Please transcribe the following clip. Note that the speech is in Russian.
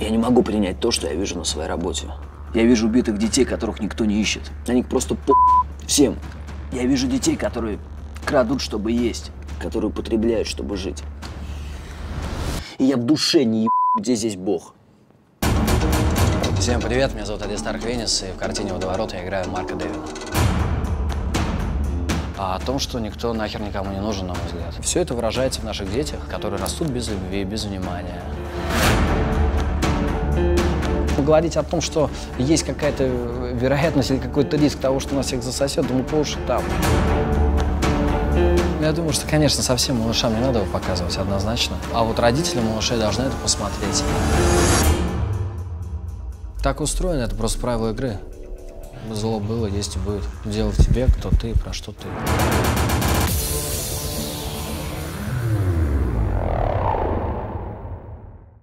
Я не могу принять то, что я вижу на своей работе. Я вижу убитых детей, которых никто не ищет. На них просто по всем. Я вижу детей, которые крадут, чтобы есть, которые употребляют, чтобы жить. И я в душе не еб... где здесь Бог. Всем привет, меня зовут Ади Венес, и в картине «Водоворот» я играю Марка Дэвина. А о том, что никто нахер никому не нужен, на мой взгляд. Все это выражается в наших детях, которые растут без любви, без внимания. Говорить о том, что есть какая-то вероятность или какой-то риск того, что нас всех засосет, думаю, по уши там. Я думаю, что, конечно, совсем малышам не надо его показывать однозначно. А вот родители малышей должны это посмотреть. Так устроено, это просто правила игры. Зло было, есть и будет. Дело в тебе, кто ты, про что ты.